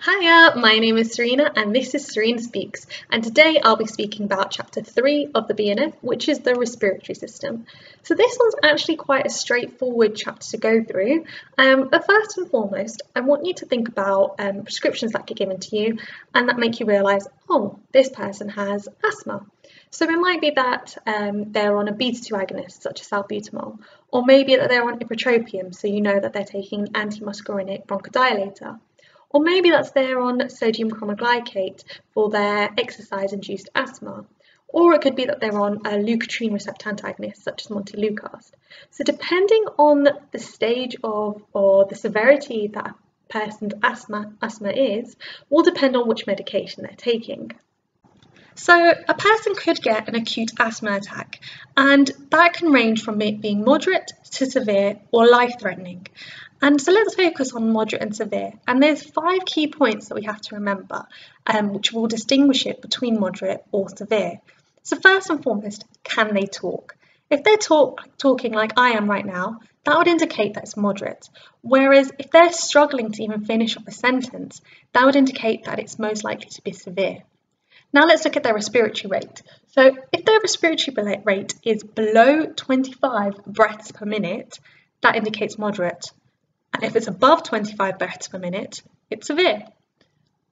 Hiya, my name is Sureena and this is Sureena Speaks and today I'll be speaking about chapter 3 of the BNF which is the respiratory system. So this one's actually quite a straightforward chapter to go through um, but first and foremost I want you to think about um, prescriptions that get given to you and that make you realise oh this person has asthma. So it might be that um, they're on a beta-2 agonist such as salbutamol or maybe that they're on ipratropium so you know that they're taking anti-muscarinic bronchodilator or maybe that's there on sodium cromoglicate for their exercise-induced asthma. Or it could be that they're on a leukotriene receptor antagonist, such as montelukast. So depending on the stage of or the severity that a person's asthma, asthma is, will depend on which medication they're taking. So a person could get an acute asthma attack and that can range from being moderate to severe or life-threatening. And so let's focus on moderate and severe. And there's five key points that we have to remember, um, which will distinguish it between moderate or severe. So first and foremost, can they talk? If they're talk, talking like I am right now, that would indicate that it's moderate. Whereas if they're struggling to even finish off a sentence, that would indicate that it's most likely to be severe. Now let's look at their respiratory rate. So if their respiratory rate is below 25 breaths per minute, that indicates moderate. And if it's above 25 breaths per minute, it's severe.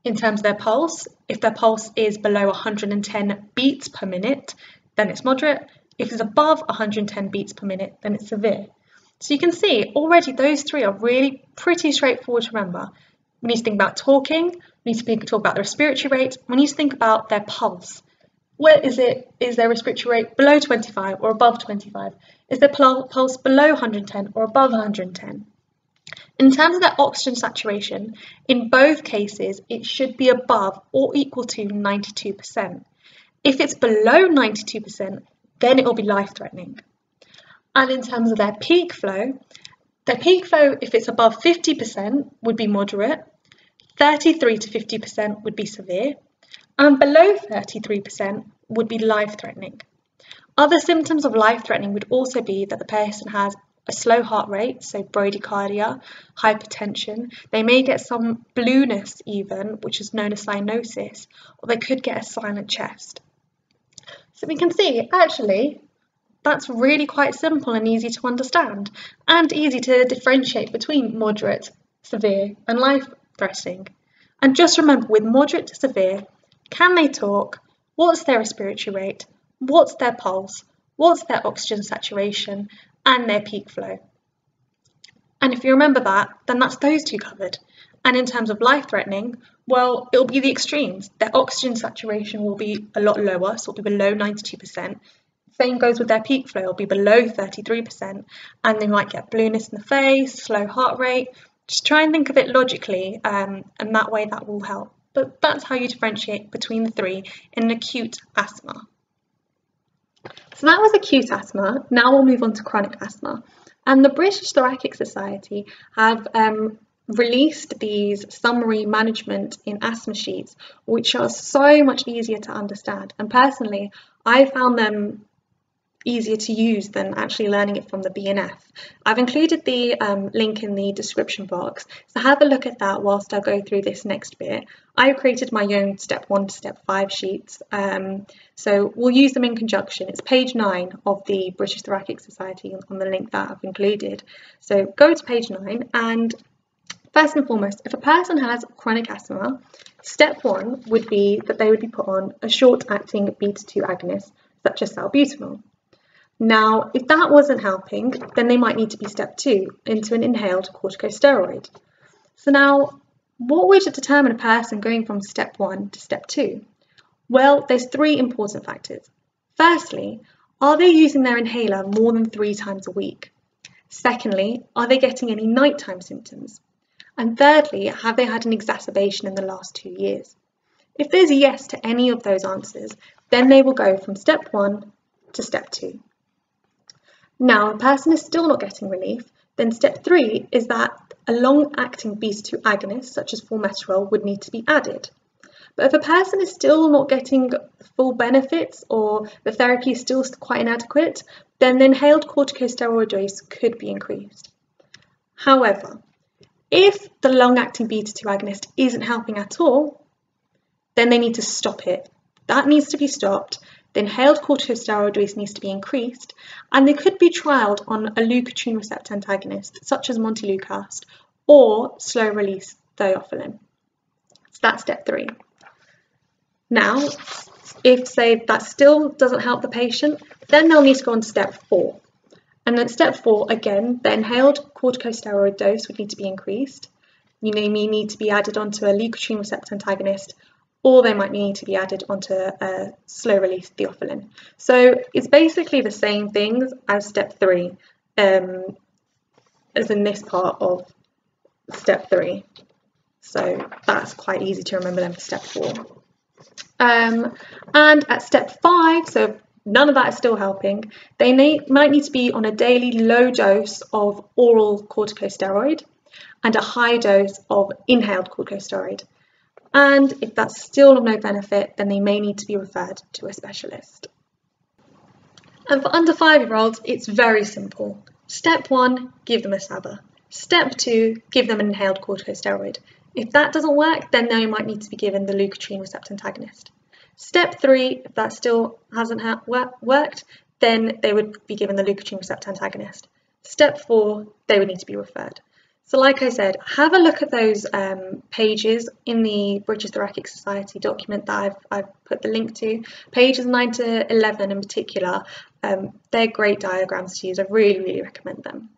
In terms of their pulse, if their pulse is below 110 beats per minute, then it's moderate. If it's above 110 beats per minute, then it's severe. So you can see already those three are really pretty straightforward to remember. We need to think about talking, we need to think, talk about the respiratory rate, we need to think about their pulse. Where is it? Is their respiratory rate below 25 or above 25? Is their pulse below 110 or above 110? In terms of their oxygen saturation, in both cases, it should be above or equal to 92%. If it's below 92%, then it will be life-threatening. And in terms of their peak flow, their peak flow, if it's above 50%, would be moderate, 33 to 50% would be severe, and below 33% would be life-threatening. Other symptoms of life-threatening would also be that the person has a slow heart rate, so bradycardia, hypertension. They may get some blueness even, which is known as cyanosis, or they could get a silent chest. So we can see, actually, that's really quite simple and easy to understand, and easy to differentiate between moderate, severe, and life-threatening. And just remember, with moderate to severe, can they talk? What's their respiratory rate? What's their pulse? What's their oxygen saturation? And their peak flow. And if you remember that, then that's those two covered. And in terms of life threatening, well, it'll be the extremes. Their oxygen saturation will be a lot lower, so it'll be below 92%. Same goes with their peak flow, it'll be below 33%, and they might get blueness in the face, slow heart rate. Just try and think of it logically, um, and that way that will help. But that's how you differentiate between the three in acute asthma. So that was acute asthma. Now we'll move on to chronic asthma. And the British Thoracic Society have um, released these summary management in asthma sheets, which are so much easier to understand. And personally, I found them easier to use than actually learning it from the BNF. I've included the um, link in the description box, so have a look at that whilst I go through this next bit. I've created my own step one to step five sheets, um, so we'll use them in conjunction. It's page nine of the British Thoracic Society on the link that I've included. So go to page nine and First and foremost, if a person has chronic asthma, step one would be that they would be put on a short-acting beta-2 agonist, such as salbutamol. Now, if that wasn't helping, then they might need to be step two, into an inhaled corticosteroid. So now, what would determine a person going from step one to step two? Well, there's three important factors. Firstly, are they using their inhaler more than three times a week? Secondly, are they getting any nighttime symptoms? And thirdly, have they had an exacerbation in the last two years? If there's a yes to any of those answers, then they will go from step one to step two. Now, a person is still not getting relief, then step three is that a long-acting beta-2 agonist, such as formoterol, would need to be added. But if a person is still not getting full benefits or the therapy is still quite inadequate, then the inhaled corticosteroid dose could be increased. However, If the long-acting beta-2 agonist isn't helping at all, then they need to stop it. That needs to be stopped. The inhaled corticosteroid dose needs to be increased, and they could be trialled on a leukotriene receptor antagonist, such as montelukast, or slow-release theophylline. So that's step three. Now, if say that still doesn't help the patient, then they'll need to go on to step four. And then step four, again, the inhaled corticosteroid dose would need to be increased. You may need to be added onto a leukotriene receptor antagonist, or they might need to be added onto a slow release theophylline. So it's basically the same things as step three, um, as in this part of step three. So that's quite easy to remember then for step four. Um, and at step five, so none of that is still helping, they may, might need to be on a daily low dose of oral corticosteroid and a high dose of inhaled corticosteroid. And if that's still of no benefit, then they may need to be referred to a specialist. And for under five-year-olds, it's very simple. Step one, give them a SABA. Step two, give them an inhaled corticosteroid. If that doesn't work, then they might need to be given the leukotriene receptor antagonist. Step three, if that still hasn't worked, then they would be given the leukotriene receptor antagonist. Step four, they would need to be referred. So like I said, have a look at those um, pages in the British Thoracic Society document that I've, I've, put the link to. Pages 9 to 11 in particular, um, they're great diagrams to use. I really, really recommend them.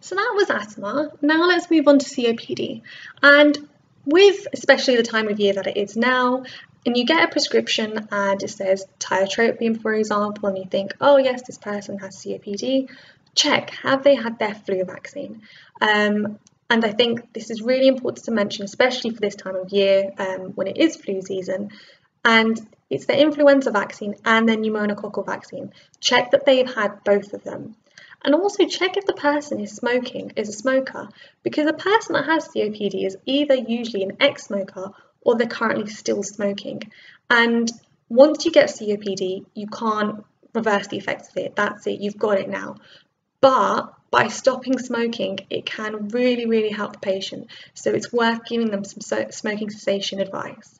So that was asthma. Now let's move on to COPD. And with especially the time of year that it is now, and you get a prescription and it says tiotropium, for example, and you think, oh yes, this person has COPD, check, have they had their flu vaccine? Um, and I think this is really important to mention, especially for this time of year um, when it is flu season. And it's the influenza vaccine and the pneumococcal vaccine. Check that they've had both of them. And also check if the person is smoking, is a smoker, because a person that has COPD is either usually an ex-smoker or they're currently still smoking. And once you get COPD, you can't reverse the effects of it. That's it, you've got it now. But by stopping smoking, it can really, really help the patient. So it's worth giving them some smoking cessation advice.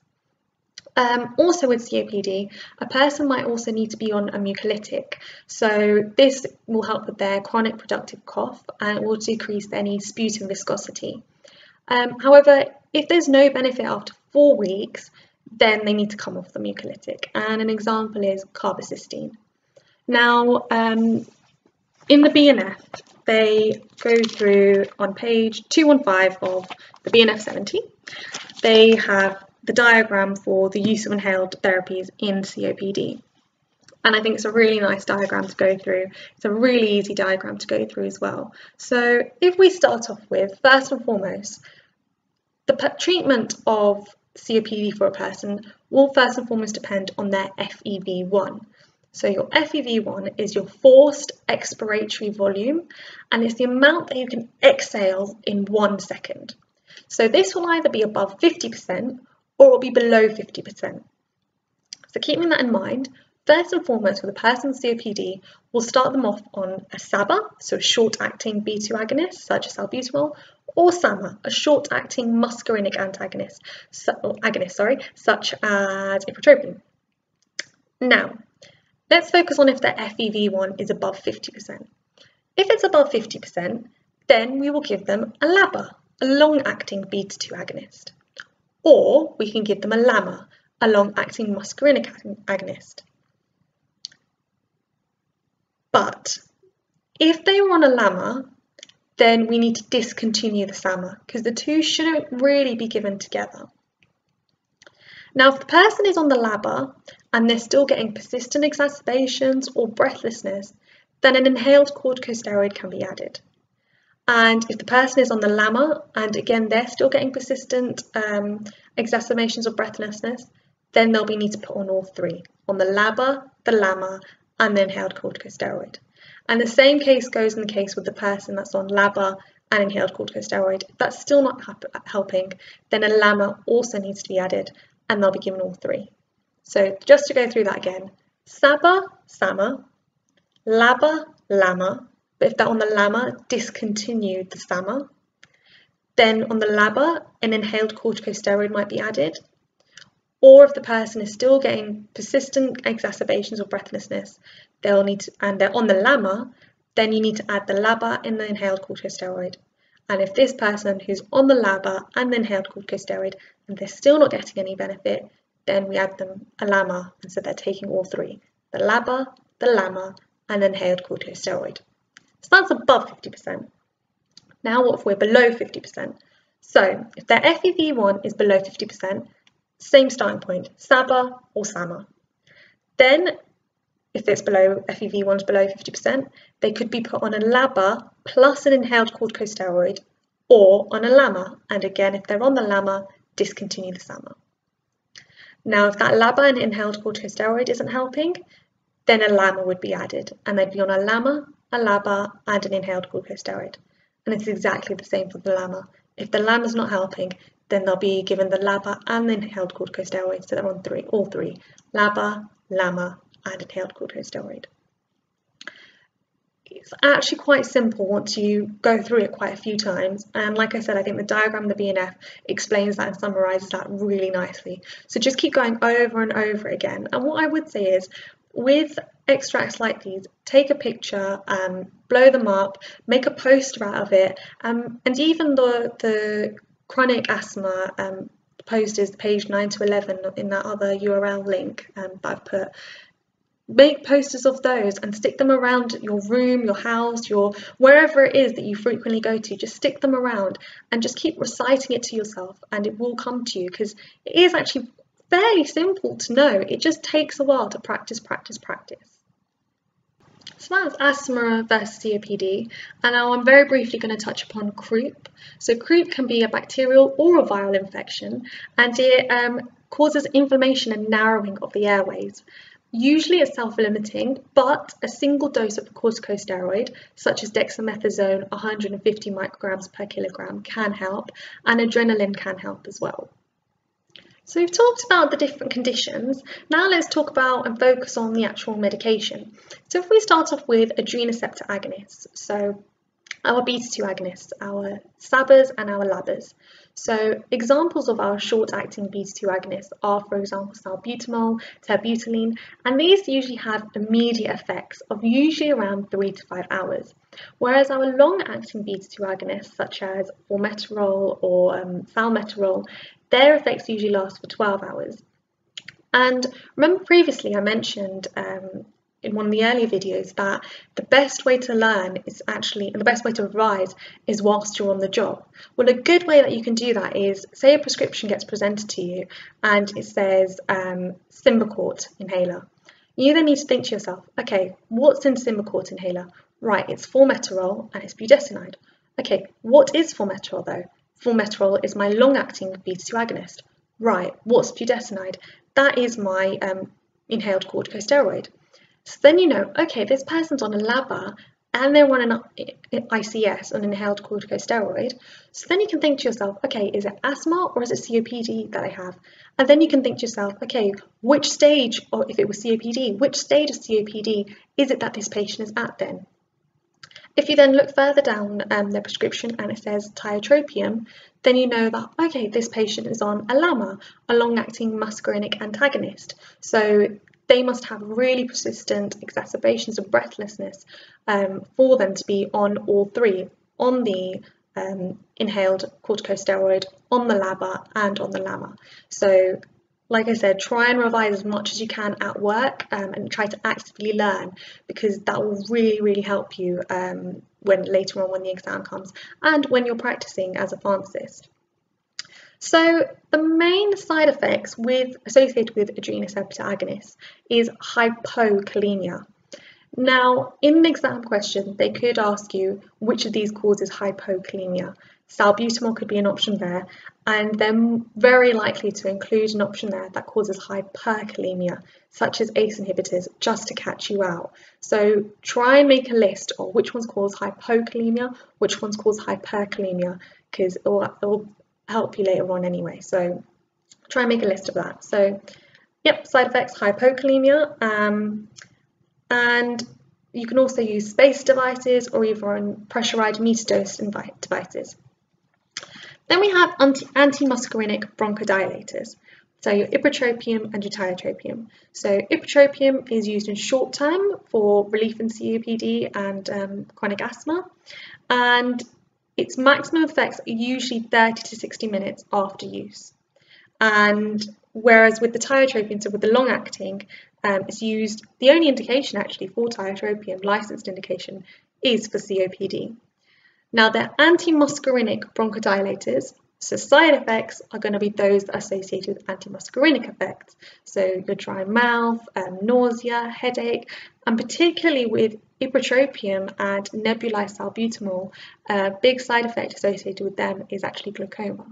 Um, also with COPD, a person might also need to be on a mucolytic. So this will help with their chronic productive cough and will decrease any sputum viscosity. Um, however, if there's no benefit after four weeks, then they need to come off the mucolytic. And an example is carbamazepine. Now, um, in the BNF, they go through on page 215 of the BNF 70. They have the diagram for the use of inhaled therapies in COPD. And I think it's a really nice diagram to go through. It's a really easy diagram to go through as well. So if we start off with, first and foremost, the treatment of COPD for a person will first and foremost depend on their FEV1. So your FEV1 is your forced expiratory volume and it's the amount that you can exhale in one second. So this will either be above 50% or it will be below 50%. So keeping that in mind, first and foremost with a person's COPD, we'll start them off on a SABA, so a short-acting B2 agonist such as salbutamol, or SAMA, a short-acting muscarinic antagonist, so, agonist, sorry, such as ipratropium. Now, let's focus on if their FEV1 is above 50%. If it's above 50%, then we will give them a LABA, a long-acting beta-2 agonist or we can give them a LAMA, a long-acting muscarinic agonist. But if they were on a LAMA, then we need to discontinue the SAMA because the two shouldn't really be given together. Now, if the person is on the LABA and they're still getting persistent exacerbations or breathlessness, then an inhaled corticosteroid can be added. And if the person is on the LAMA, and again, they're still getting persistent um, exacerbations of breathlessness, then they'll be need to put on all three, on the LABA, the LAMA, and the inhaled corticosteroid. And the same case goes in the case with the person that's on LABA and inhaled corticosteroid. If that's still not helping, then a LAMA also needs to be added, and they'll be given all three. So just to go through that again, SABA, SAMA, LABA, LAMA, but if they're on the LAMA, discontinued the SAMA. then on the LABA, an inhaled corticosteroid might be added. Or if the person is still getting persistent exacerbations of breathlessness, they'll need to, and they're on the LAMA, then you need to add the LABA in the inhaled corticosteroid. And if this person who's on the LABA and the inhaled corticosteroid and they're still not getting any benefit, then we add them a LAMA, and so they're taking all three, the LABA, the LAMA, and the inhaled corticosteroid. So that's above 50%. Now what if we're below 50%? So if their FEV1 is below 50%, same starting point, SABA or SAMA. Then if it's below FEV1 is below 50%, they could be put on a LABA plus an inhaled corticosteroid or on a LAMA. And again, if they're on the LAMA, discontinue the SAMA. Now, if that LABA and inhaled corticosteroid isn't helping, then a LAMA would be added, and they'd be on a LAMA, a LABA, and an inhaled corticosteroid. And it's exactly the same for the LAMA. If the LAMA is not helping, then they'll be given the LABA and the inhaled corticosteroid, so they're on three, all three, LABA, LAMA, and inhaled corticosteroid. It's actually quite simple once you go through it quite a few times. And like I said, I think the diagram of the BNF explains that and summarises that really nicely. So just keep going over and over again. And what I would say is, with extracts like these, take a picture, um, blow them up, make a poster out of it, um, and even the, the chronic asthma um, posters, page 9 to 11 in that other URL link um, that I've put, make posters of those and stick them around your room, your house, your wherever it is that you frequently go to. Just stick them around and just keep reciting it to yourself and it will come to you because it is actually fairly simple to know. It just takes a while to practice, practice, practice. So that's asthma versus COPD, and now I'm very briefly going to touch upon croup. So croup can be a bacterial or a viral infection, and it um, causes inflammation and narrowing of the airways. Usually it's self-limiting, but a single dose of a corticosteroid, such as dexamethasone 150 micrograms per kilogram, can help, and adrenaline can help as well. So we've talked about the different conditions. Now let's talk about and focus on the actual medication. So if we start off with adrenoceptor agonists, so our beta-2 agonists, our SABAs and our LABAs. So examples of our short-acting beta-2 agonists are, for example, salbutamol, terbutaline, and these usually have immediate effects of usually around three to five hours. Whereas our long-acting beta-2 agonists, such as formoterol or um, salmeterol, their effects usually last for 12 hours. And remember previously I mentioned um, in one of the earlier videos that the best way to learn is actually, and the best way to revise is whilst you're on the job. Well, a good way that you can do that is, say a prescription gets presented to you and it says um, Symbicort inhaler. You then need to think to yourself, okay, what's in Symbicort inhaler? Right, it's formoterol and it's budesonide. Okay, what is formoterol though? Formoterol is my long-acting beta-2 agonist. Right, what's budesonide? That is my um, inhaled corticosteroid. So then you know, okay, this person's on a LABA and they're on an ICS, an inhaled corticosteroid. So then you can think to yourself, okay, is it asthma or is it COPD that I have? And then you can think to yourself, okay, which stage, or if it was COPD, which stage of COPD is it that this patient is at then? If you then look further down um, their prescription and it says tiotropium, then you know that, okay, this patient is on a LAMA, a long-acting muscarinic antagonist. So they must have really persistent exacerbations of breathlessness um, for them to be on all three, on the um, inhaled corticosteroid, on the LABA and on the LAMA. So like I said, try and revise as much as you can at work um, and try to actively learn because that will really, really help you um, when later on when the exam comes and when you're practicing as a pharmacist. So the main side effects with associated with adrenoceptor agonists is hypokalemia. Now, in the exam question, they could ask you which of these causes hypokalemia. Salbutamol could be an option there, and they're very likely to include an option there that causes hyperkalemia, such as ACE inhibitors, just to catch you out. So try and make a list of which ones cause hypokalemia, which ones cause hyperkalemia, because it will help you later on anyway. So try and make a list of that. So yep, side effects, hypokalemia. Um, and you can also use space devices or even pressurized meter dose devices. Then we have anti antimuscarinic bronchodilators. So your ipratropium and your tiotropium. So ipratropium is used in short term for relief in COPD and um, chronic asthma, and its maximum effects are usually 30 to 60 minutes after use. And whereas with the tiotropium, so with the long acting, um, it's used, the only indication actually for tiotropium, licensed indication, is for COPD. Now they're antimuscarinic bronchodilators, side effects are going to be those associated with antimuscarinic effects. So your dry mouth, um, nausea, headache, and particularly with ipratropium and nebulized salbutamol, a big side effect associated with them is actually glaucoma.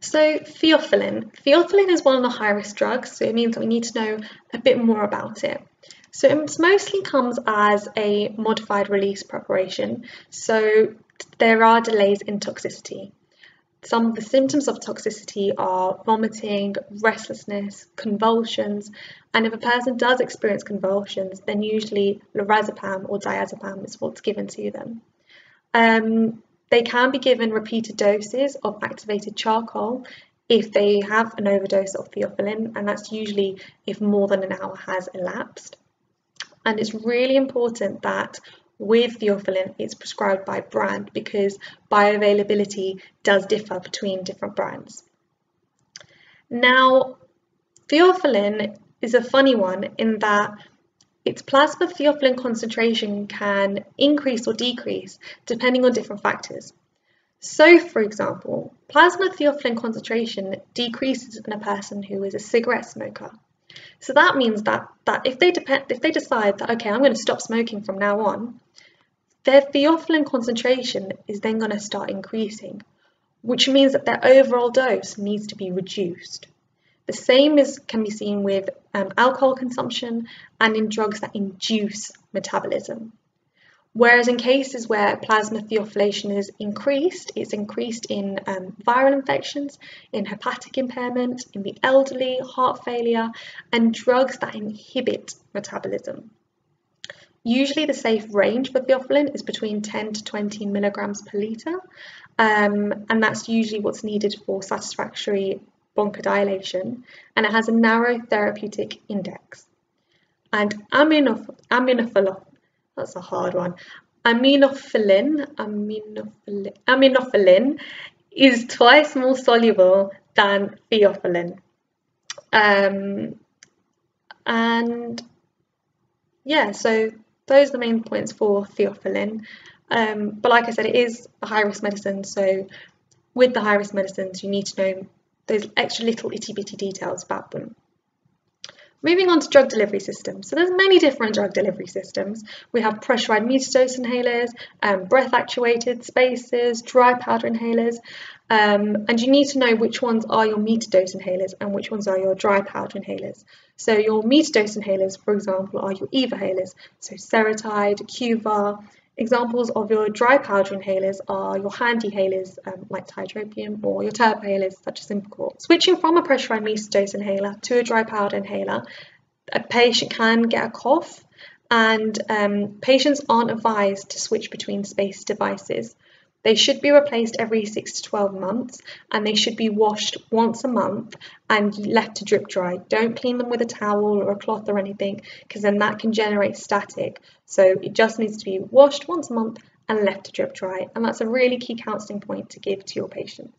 So theophylline. Theophylline is one of the high-risk drugs, so it means that we need to know a bit more about it. So it mostly comes as a modified release preparation, so there are delays in toxicity. Some of the symptoms of toxicity are vomiting, restlessness, convulsions, and if a person does experience convulsions, then usually lorazepam or diazepam is what's given to them. Um, they can be given repeated doses of activated charcoal if they have an overdose of theophylline, and that's usually if more than an hour has elapsed. And it's really important that with theophylline, it's prescribed by brand because bioavailability does differ between different brands. Now, theophylline is a funny one in that its plasma theophylline concentration can increase or decrease depending on different factors. So, for example, plasma theophylline concentration decreases in a person who is a cigarette smoker. So that means that, that if, they depend, if they decide that, okay, I'm going to stop smoking from now on, their theophylline concentration is then going to start increasing, which means that their overall dose needs to be reduced. The same is, can be seen with um, alcohol consumption and in drugs that induce metabolism. Whereas in cases where plasma theophylline is increased, it's increased in um, viral infections, in hepatic impairment, in the elderly, heart failure, and drugs that inhibit metabolism. Usually the safe range for theophylline is between 10 to 20 milligrams per litre, um, and that's usually what's needed for satisfactory bronchodilation, and it has a narrow therapeutic index. And aminophylline, that's a hard one, aminophylline, aminophylline, aminophylline is twice more soluble than theophylline. Um, and yeah, so those are the main points for theophylline. Um, but like I said, it is a high risk medicine. So with the high risk medicines, you need to know those extra little itty bitty details about them. Moving on to drug delivery systems. So there's many different drug delivery systems. We have pressurized metered-dose inhalers, um, breath actuated spacers, dry powder inhalers, um, and you need to know which ones are your metered-dose inhalers and which ones are your dry powder inhalers. So your metered-dose inhalers, for example, are your Evohalers, so Seretide, Qvar, Examples of your dry powder inhalers are your Handihalers um, like tiotropium or your turbohalers such as Symbicort. Switching from a pressurized metered-dose inhaler to a dry powder inhaler, a patient can get a cough and um, patients aren't advised to switch between space devices. They should be replaced every 6 to 12 months and they should be washed once a month and left to drip dry. Don't clean them with a towel or a cloth or anything because then that can generate static. So it just needs to be washed once a month and left to drip dry. And that's a really key counselling point to give to your patients.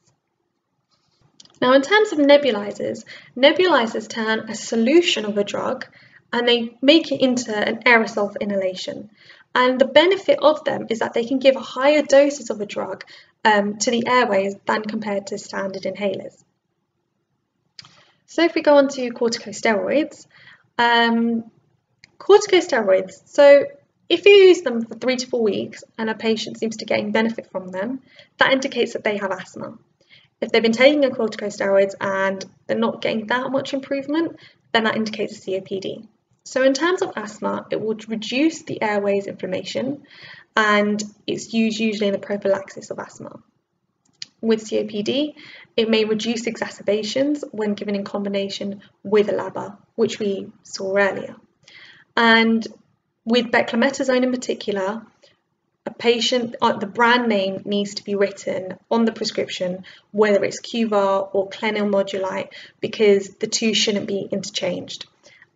Now, in terms of nebulizers, nebulizers turn a solution of a drug and they make it into an aerosol for inhalation. And the benefit of them is that they can give a higher doses of a drug um, to the airways than compared to standard inhalers. So if we go on to corticosteroids, um, corticosteroids, so if you use them for three to four weeks and a patient seems to gain benefit from them, that indicates that they have asthma. If they've been taking a corticosteroids and they're not getting that much improvement, then that indicates a COPD. So in terms of asthma, it will reduce the airways inflammation and it's used usually in the prophylaxis of asthma. With COPD, it may reduce exacerbations when given in combination with a LABA, which we saw earlier. And with beclometasone in particular, a patient, uh, the brand name needs to be written on the prescription, whether it's Qvar or Clenil modulite, because the two shouldn't be interchanged.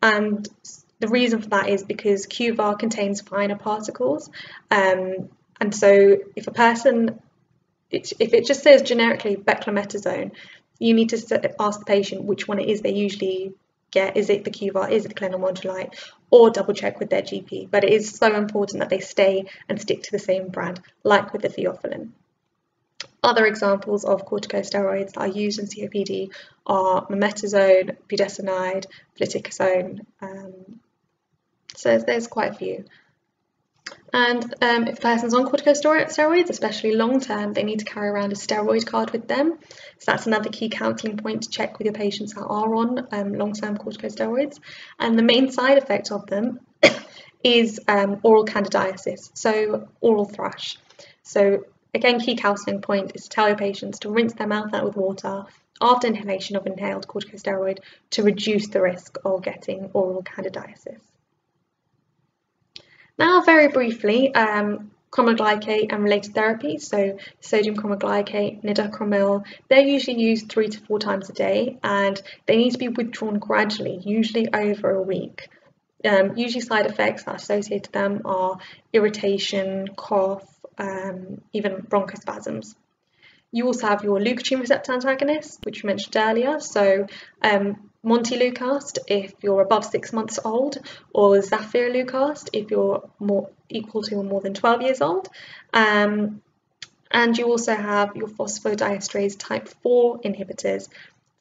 And the reason for that is because Qvar contains finer particles. Um, and so if a person, if it just says generically beclometasone, you need to ask the patient which one it is they usually get. Is it the Qvar? Is it the Clenil Modulite? Or double check with their GP. But it is so important that they stay and stick to the same brand, like with the theophylline. Other examples of corticosteroids that are used in COPD are mometasone, budesonide, fluticasone. Um, so there's quite a few. And um, if a person's on corticosteroids, especially long term, they need to carry around a steroid card with them. So that's another key counselling point to check with your patients that are on um, long term corticosteroids. And the main side effect of them is um, oral candidiasis, so oral thrush. So again, key counselling point is to tell your patients to rinse their mouth out with water after inhalation of inhaled corticosteroid to reduce the risk of getting oral candidiasis. Now, very briefly, um, cromoglicate and related therapies, so sodium cromoglicate, nedocromil, they're usually used three to four times a day and they need to be withdrawn gradually, usually over a week. Um, usually side effects that are associated to them are irritation, cough, um, even bronchospasms. You also have your leukotriene receptor antagonists, which we mentioned earlier. So um, Montelukast if you're above six months old, or Zafirlukast if you're more equal to or more than 12 years old. Um, and you also have your phosphodiesterase type 4 inhibitors,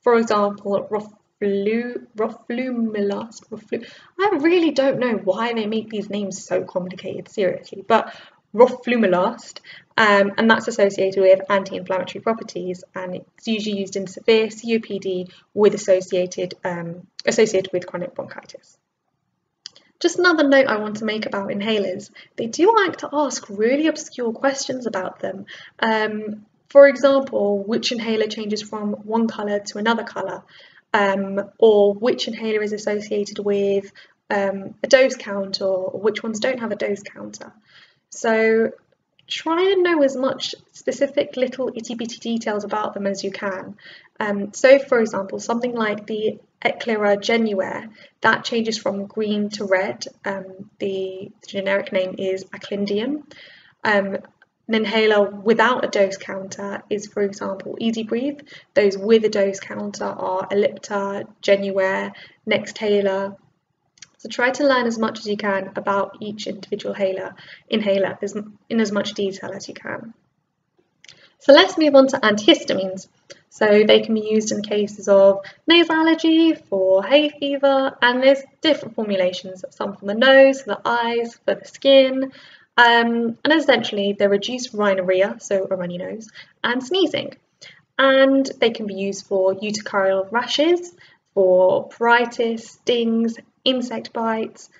for example, Roflu, Roflumilast. Roflu, I really don't know why they make these names so complicated, seriously, but roflumilast, um, and that's associated with anti-inflammatory properties, and it's usually used in severe COPD with associated um, associated with chronic bronchitis. Just another note I want to make about inhalers. They do like to ask really obscure questions about them. Um, for example, which inhaler changes from one colour to another colour, um, or which inhaler is associated with um, a dose counter, or which ones don't have a dose counter. So try and know as much specific little itty bitty details about them as you can. Um, so for example, something like the Eklira Genuair, that changes from green to red. Um, the generic name is Aclidinium. Um, an inhaler without a dose counter is, for example, Easi-Breathe. Those with a dose counter are Ellipta, Genuair, Nexthaler, so try to learn as much as you can about each individual inhaler, inhaler in as much detail as you can. So let's move on to antihistamines. So they can be used in cases of nasal allergy, for hay fever, and there's different formulations, some for the nose, for the eyes, for the skin, um, and essentially they reduce rhinorrhea, so a runny nose, and sneezing. And they can be used for urticarial rashes, for pruritus, stings, insect bites.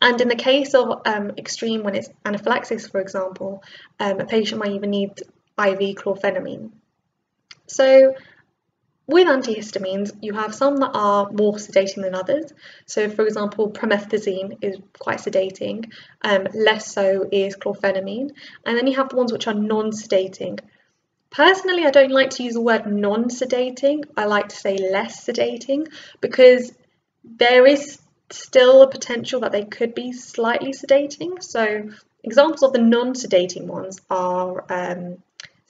And in the case of um, extreme, when it's anaphylaxis, for example, um, a patient might even need IV chlorphenamine. So with antihistamines, you have some that are more sedating than others. So, for example, promethazine is quite sedating, um, less so is chlorphenamine. And then you have the ones which are non sedating. Personally, I don't like to use the word non sedating, I like to say less sedating because there is still a potential that they could be slightly sedating. So examples of the non-sedating ones are um,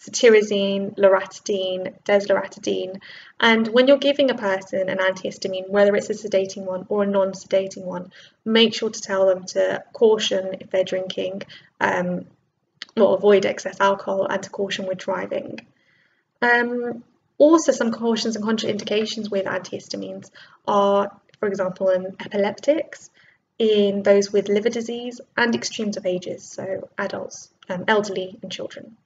cetirizine, loratadine, desloratadine. And when you're giving a person an antihistamine, whether it's a sedating one or a non-sedating one, make sure to tell them to caution if they're drinking um, or avoid excess alcohol and to caution with driving. Um, also, some cautions and contraindications with antihistamines are for example, in epileptics, in those with liver disease, and extremes of ages, so adults, um, elderly, and children.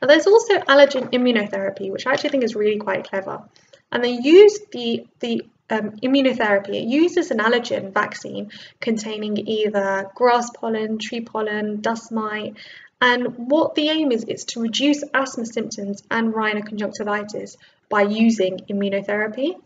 Now, there's also allergen immunotherapy, which I actually think is really quite clever. And they use the, the um, immunotherapy, it uses an allergen vaccine containing either grass pollen, tree pollen, dust mite, and what the aim is, is to reduce asthma symptoms and rhinoconjunctivitis by using immunotherapy.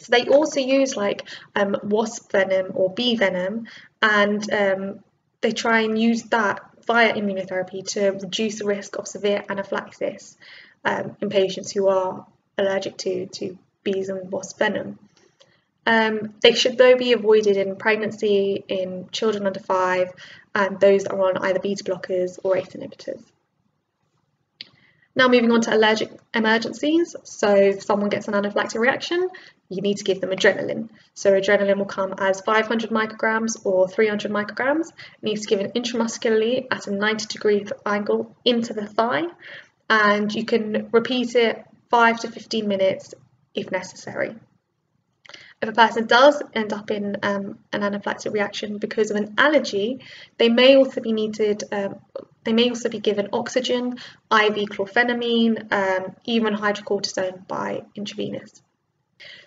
So they also use like um, wasp venom or bee venom and um, they try and use that via immunotherapy to reduce the risk of severe anaphylaxis um, in patients who are allergic to, to bees and wasp venom. Um, they should though be avoided in pregnancy, in children under five, and those that are on either beta blockers or ACE inhibitors. Now moving on to allergic emergencies. So if someone gets an anaphylactic reaction, you need to give them adrenaline. So adrenaline will come as 500 micrograms or 300 micrograms. It needs to be given intramuscularly at a 90 degree angle into the thigh. And you can repeat it 5 to 15 minutes if necessary. If a person does end up in um, an anaphylactic reaction because of an allergy, they may also be needed, um, they may also be given oxygen, IV chlorphenamine, um, even hydrocortisone by intravenous.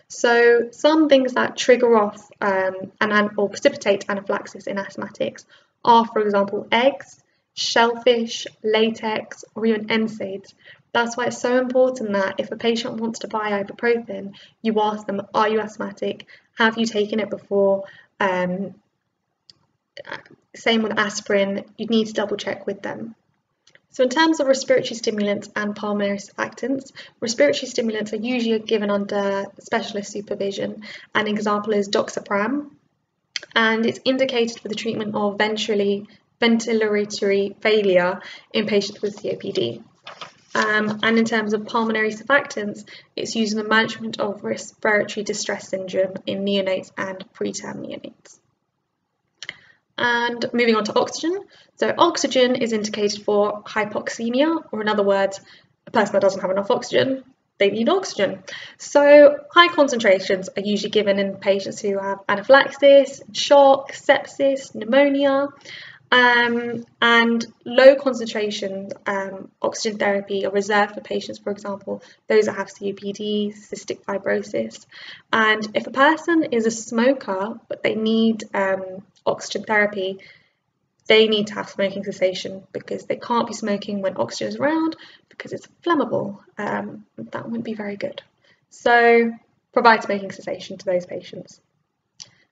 So some things that trigger off um, and or precipitate anaphylaxis in asthmatics are, for example, eggs, shellfish, latex, or even NSAIDs. That's why it's so important that if a patient wants to buy ibuprofen, you ask them, are you asthmatic? Have you taken it before? Um, same with aspirin, you'd need to double check with them. So in terms of respiratory stimulants and pulmonary surfactants, respiratory stimulants are usually given under specialist supervision. An example is doxapram, and it's indicated for the treatment of ventrally, ventilatory failure in patients with COPD. Um, and in terms of pulmonary surfactants, it's used in the management of respiratory distress syndrome in neonates and preterm neonates. And moving on to oxygen. So oxygen is indicated for hypoxemia, or in other words, a person that doesn't have enough oxygen, they need oxygen. So high concentrations are usually given in patients who have anaphylaxis, shock, sepsis, pneumonia, um, and low concentration um, oxygen therapy are reserved for patients, for example, those that have COPD, cystic fibrosis. And if a person is a smoker but they need um, oxygen therapy, they need to have smoking cessation because they can't be smoking when oxygen is around because it's flammable. Um, that wouldn't be very good. So provide smoking cessation to those patients.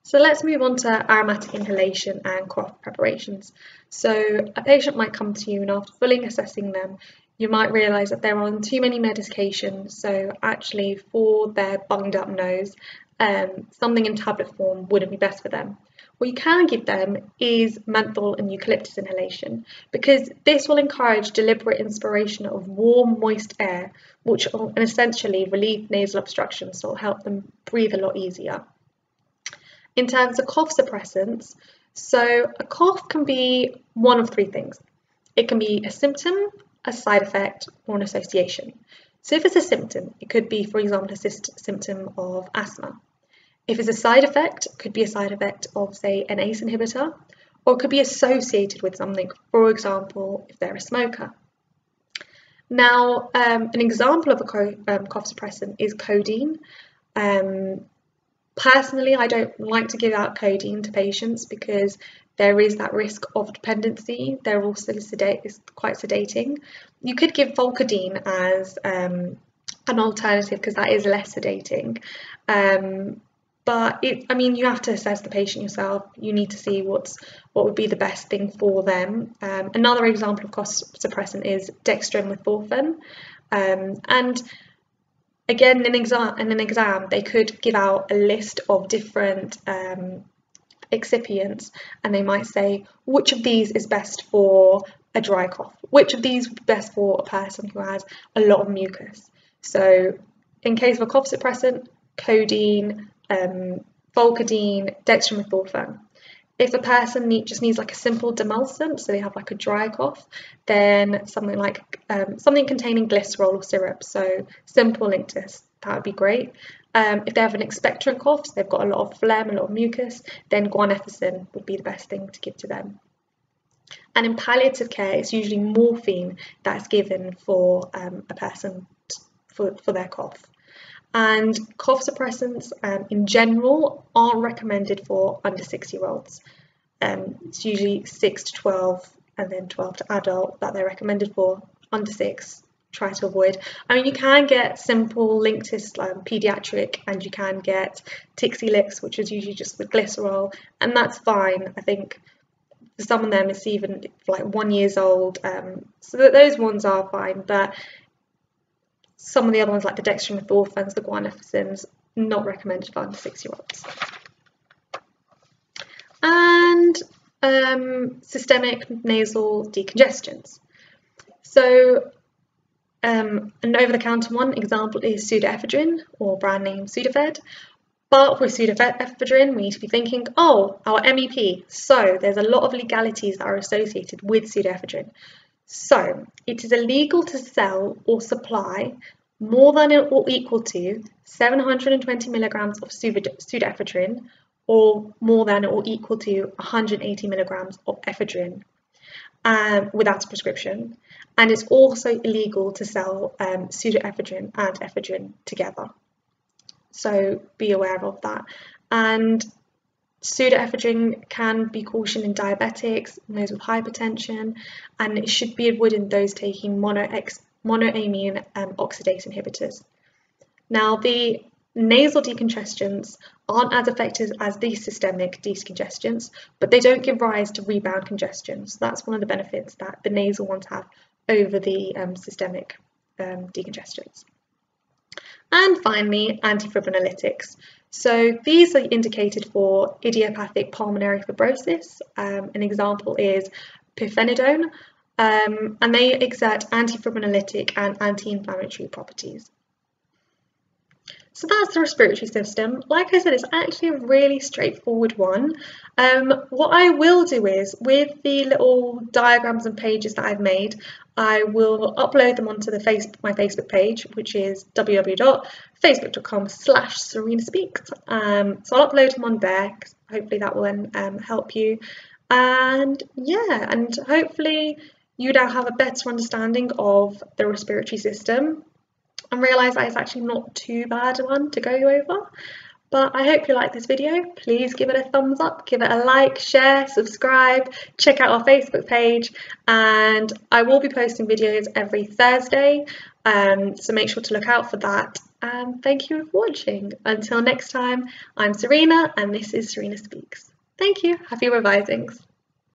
So let's move on to aromatic inhalation and cough preparations. So a patient might come to you and after fully assessing them, you might realise that they're on too many medications. So actually for their bunged up nose, um, something in tablet form wouldn't be best for them. What you can give them is menthol and eucalyptus inhalation because this will encourage deliberate inspiration of warm, moist air, which will essentially relieve nasal obstruction, so it'll help them breathe a lot easier in terms of cough suppressants. So a cough can be one of three things. It can be a symptom, a side effect, or an association. So if it's a symptom, it could be, for example, a symptom of asthma. If it's a side effect, it could be a side effect of, say, an ACE inhibitor, or it could be associated with something, for example, if they're a smoker. Now, um, an example of a um, cough suppressant is codeine. Um, Personally, I don't like to give out codeine to patients because there is that risk of dependency. They're also sedate, it's quite sedating. You could give Pholcodine as um, an alternative because that is less sedating. Um, but it, I mean, you have to assess the patient yourself. You need to see what's what would be the best thing for them. Um, another example of cough suppressant is dextromethorphan, um, and again in an exam in an exam they could give out a list of different um, excipients and they might say which of these is best for a dry cough which of these would be best for a person who has a lot of mucus so in case of a cough suppressant codeine um, Pholcodine, dextromethorphan if a person need, just needs like a simple demulcent, so they have like a dry cough, then something like um, something containing glycerol or syrup, so simple Linctus, that would be great. Um, if they have an expectorant cough, so they've got a lot of phlegm, a lot of mucus, then guaifenesin would be the best thing to give to them. And in palliative care, it's usually morphine that's given for um, a person for, for their cough. And cough suppressants um, in general aren't recommended for under six year olds. Um, it's usually 6 to 12 and then 12 to adult that they're recommended for. Under 6, try to avoid. I mean, you can get simple Linctus um, pediatric and you can get Tixilix, which is usually just with glycerol, and that's fine. I think for some of them it's even like one years old. Um, so that those ones are fine, but some of the other ones like the dextromethorphans, the guaifenesins, not recommended for under six year olds. And um, systemic nasal decongestants. So um, an over-the-counter one example is pseudoephedrine or brand name Sudafed. But with pseudoephedrine, we need to be thinking, oh, our MEP. So there's a lot of legalities that are associated with pseudoephedrine. So it is illegal to sell or supply more than or equal to 720 milligrams of pseudoephedrine or more than or equal to 180 milligrams of ephedrine um, without a prescription. And it's also illegal to sell um, pseudoephedrine and ephedrine together. So be aware of that. And pseudoephedrine can be cautioned in diabetics, those with hypertension, and it should be avoided in those taking mono monoamine um, oxidase inhibitors. Now, the nasal decongestants aren't as effective as the systemic decongestants, but they don't give rise to rebound congestion. So that's one of the benefits that the nasal ones have over the um, systemic um, decongestants. And finally, antifibrinolytics. So these are indicated for idiopathic pulmonary fibrosis. Um, an example is pirfenidone, um, and they exert antifibrinolytic and anti-inflammatory properties. So that's the respiratory system. Like I said, it's actually a really straightforward one. Um, what I will do is, with the little diagrams and pages that I've made, I will upload them onto the face my Facebook page, which is www.facebook.com slash Sureena Speaks. Um, so I'll upload them on there, hopefully that will then um, help you. And yeah, and hopefully you now have a better understanding of the respiratory system and realise that it's actually not too bad a one to go over. But I hope you like this video. Please give it a thumbs up, give it a like, share, subscribe, check out our Facebook page, and I will be posting videos every Thursday, um, so make sure to look out for that. And thank you for watching. Until next time, I'm Sureena, and this is Sureena Speaks. Thank you. Happy revisings.